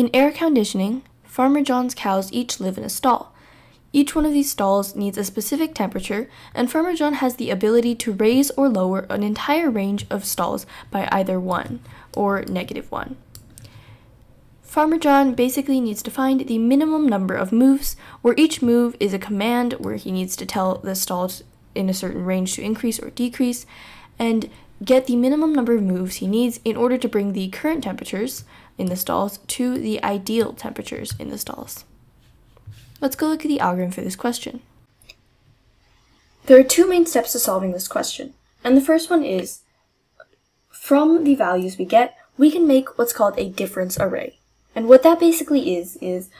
In air conditioning, Farmer John's cows each live in a stall. Each one of these stalls needs a specific temperature, and Farmer John has the ability to raise or lower an entire range of stalls by either 1 or negative 1. Farmer John basically needs to find the minimum number of moves, where each move is a command where he needs to tell the stalls in a certain range to increase or decrease, and get the minimum number of moves he needs in order to bring the current temperatures in the stalls to the ideal temperatures in the stalls. Let's go look at the algorithm for this question. There are two main steps to solving this question, and the first one is, from the values we get, we can make what's called a difference array. And what that basically is, is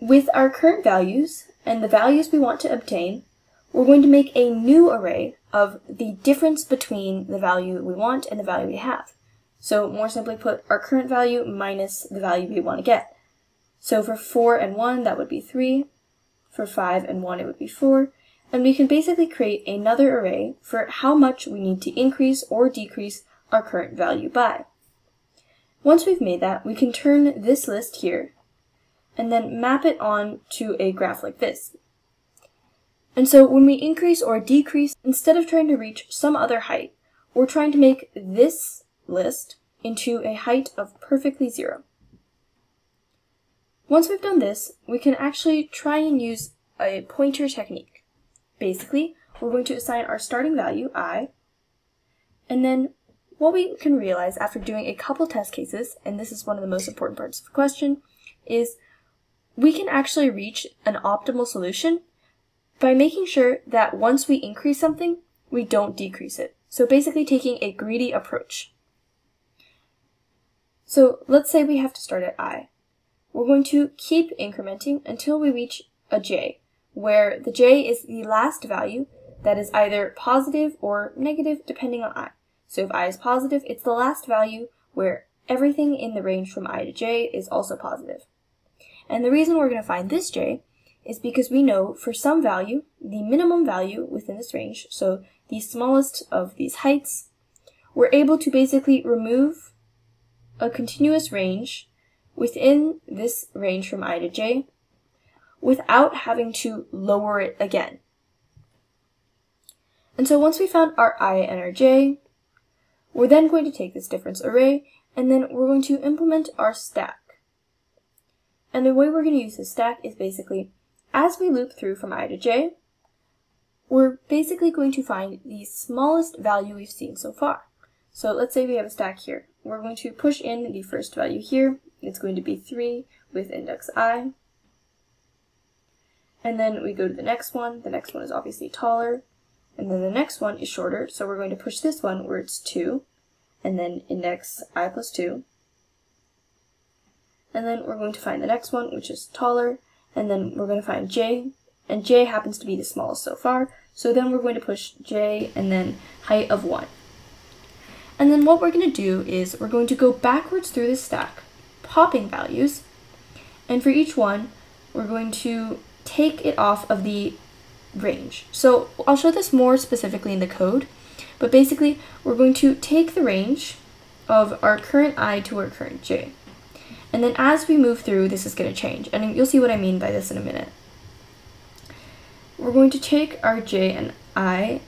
with our current values and the values we want to obtain, we're going to make a new array of the difference between the value we want and the value we have. So more simply put, our current value minus the value we want to get. So for 4 and 1, that would be 3. For 5 and 1, it would be 4. And we can basically create another array for how much we need to increase or decrease our current value by. Once we've made that, we can turn this list here and then map it on to a graph like this. And so when we increase or decrease, instead of trying to reach some other height, we're trying to make this list into a height of perfectly zero. Once we've done this, we can actually try and use a pointer technique. Basically, we're going to assign our starting value, i, and then what we can realize after doing a couple test cases, and this is one of the most important parts of the question, is we can actually reach an optimal solution by making sure that once we increase something, we don't decrease it. So basically taking a greedy approach. So let's say we have to start at i. We're going to keep incrementing until we reach a j, where the j is the last value that is either positive or negative depending on i. So if i is positive, it's the last value where everything in the range from i to j is also positive. And the reason we're going to find this j is because we know for some value, the minimum value within this range, so the smallest of these heights, we're able to basically remove a continuous range within this range from i to j without having to lower it again. And so once we found our i and our j, we're then going to take this difference array and then we're going to implement our stack. And the way we're going to use the stack is basically as we loop through from i to j, we're basically going to find the smallest value we've seen so far. So let's say we have a stack here. We're going to push in the first value here. It's going to be 3 with index i. And then we go to the next one. The next one is obviously taller. And then the next one is shorter, so we're going to push this one where it's 2, and then index i plus 2. And then we're going to find the next one, which is taller, and then we're going to find j, and j happens to be the smallest so far, so then we're going to push j and then height of 1. And then what we're going to do is we're going to go backwards through the stack, popping values, and for each one, we're going to take it off of the range. So I'll show this more specifically in the code, but basically we're going to take the range of our current i to our current j. And then as we move through, this is going to change. And you'll see what I mean by this in a minute. We're going to take our j and i,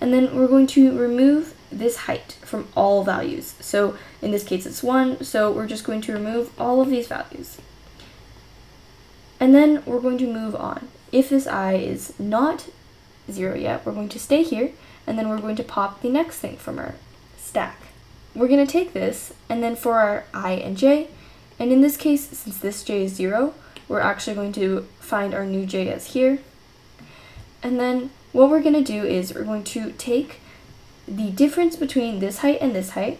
and then we're going to remove this height from all values. So in this case it's 1, so we're just going to remove all of these values. And then we're going to move on. If this i is not 0 yet, we're going to stay here, and then we're going to pop the next thing from our stack. We're going to take this, and then for our i and j, and in this case, since this j is 0, we're actually going to find our new j as here. And then what we're going to do is we're going to take the difference between this height and this height,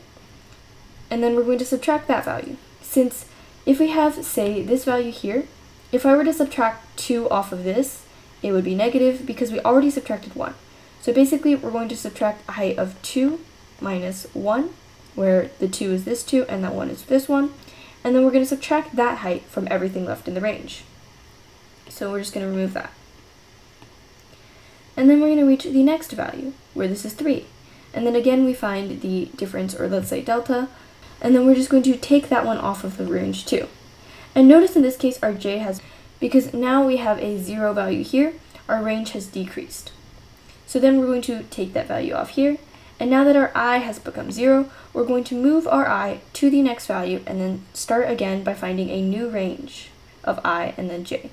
and then we're going to subtract that value. Since if we have, say, this value here, if I were to subtract 2 off of this, it would be negative because we already subtracted 1. So basically, we're going to subtract a height of 2 minus 1, where the 2 is this 2 and that 1 is this 1. And then we're going to subtract that height from everything left in the range. So we're just going to remove that. And then we're going to reach the next value, where this is 3. And then again, we find the difference, or let's say delta, And then we're just going to take that one off of the range too. And notice in this case our j has, because now we have a zero value here, our range has decreased. So then we're going to take that value off here. And now that our i has become zero, we're going to move our i to the next value and then start again by finding a new range of i and then j.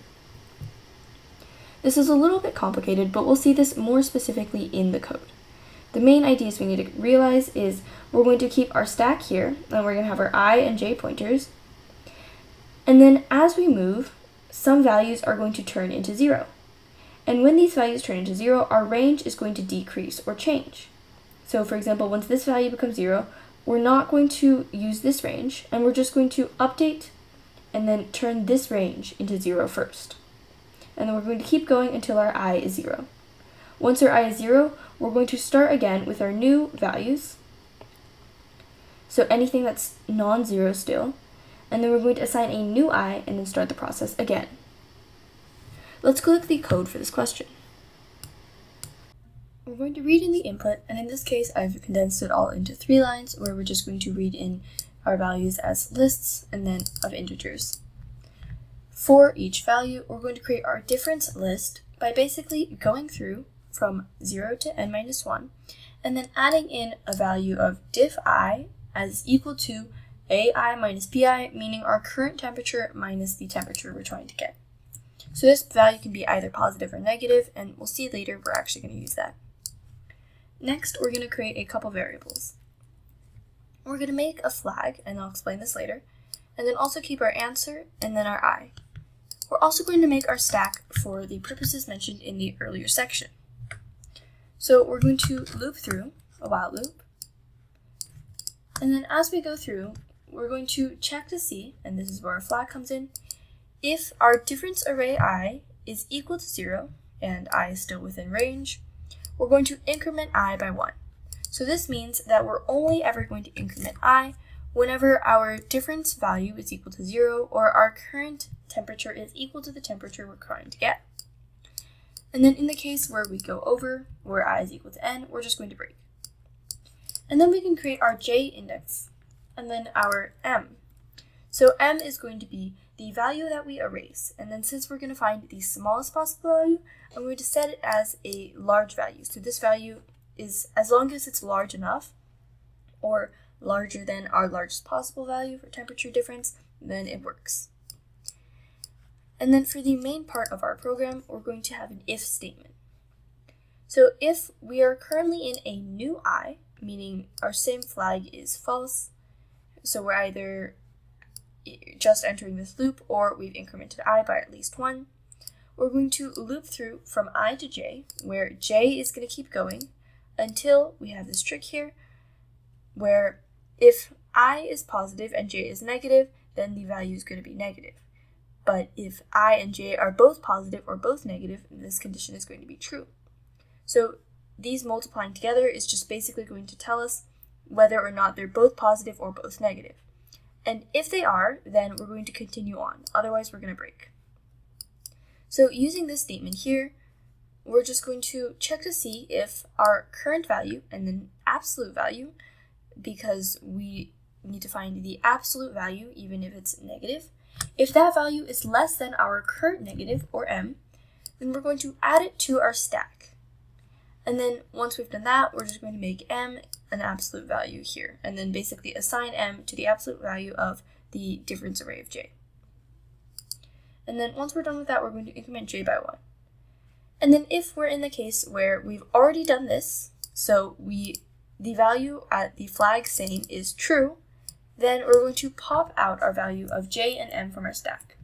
This is a little bit complicated, but we'll see this more specifically in the code. The main ideas we need to realize is we're going to keep our stack here, and we're going to have our i and j pointers. And then as we move, some values are going to turn into zero. And when these values turn into zero, our range is going to decrease or change. So for example, once this value becomes zero, we're not going to use this range, and we're just going to update and then turn this range into zero first and then we're going to keep going until our i is 0. Once our i is 0, we're going to start again with our new values, so anything that's non-zero still, and then we're going to assign a new i and then start the process again. Let's click the code for this question. We're going to read in the input, and in this case I've condensed it all into three lines where we're just going to read in our values as lists and then of integers. For each value, we're going to create our difference list by basically going through from 0 to n minus 1, and then adding in a value of diff i as equal to ai minus bi, meaning our current temperature minus the temperature we're trying to get. So this value can be either positive or negative, and we'll see later we're actually going to use that. Next, we're going to create a couple variables. We're going to make a flag, and I'll explain this later, and then also keep our answer and then our i. We're also going to make our stack for the purposes mentioned in the earlier section. So we're going to loop through a while loop. And then as we go through, we're going to check to see, and this is where our flag comes in, if our difference array i is equal to 0, and i is still within range, we're going to increment i by 1. So this means that we're only ever going to increment i whenever our difference value is equal to 0 or our current temperature is equal to the temperature we're trying to get. And then in the case where we go over, where i is equal to n, we're just going to break. And then we can create our j index, and then our m. So m is going to be the value that we erase. And then since we're going to find the smallest possible value, I'm going to set it as a large value. So this value is, as long as it's large enough, or larger than our largest possible value for temperature difference, then it works. And then for the main part of our program, we're going to have an if statement. So if we are currently in a new i, meaning our same flag is false, so we're either just entering this loop or we've incremented i by at least one, we're going to loop through from i to j, where j is going to keep going until we have this trick here, where if i is positive and j is negative, then the value is going to be negative. But if i and j are both positive or both negative, this condition is going to be true. So these multiplying together is just basically going to tell us whether or not they're both positive or both negative. And if they are, then we're going to continue on. Otherwise, we're going to break. So using this statement here, we're just going to check to see if our current value and then absolute value, because we need to find the absolute value even if it's negative, if that value is less than our current negative, or m, then we're going to add it to our stack. And then once we've done that, we're just going to make m an absolute value here, and then basically assign m to the absolute value of the difference array of j. And then once we're done with that, we're going to increment j by 1. And then if we're in the case where we've already done this, so we the value at the flag saying is true, then we're going to pop out our value of j and m from our stack.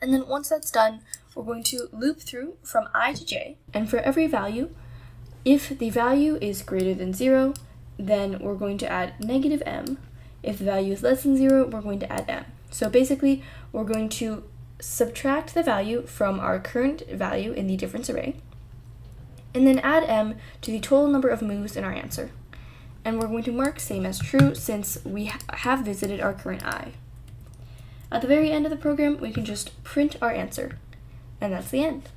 And then once that's done, we're going to loop through from i to j. And for every value, if the value is greater than 0, then we're going to add negative m. If the value is less than 0, we're going to add m. So basically, we're going to subtract the value from our current value in the difference array, and then add m to the total number of moves in our answer and we're going to mark same as true since we ha have visited our current i. At the very end of the program, we can just print our answer, and that's the end.